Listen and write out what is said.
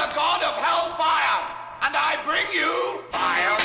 the god of hellfire, and I bring you fire.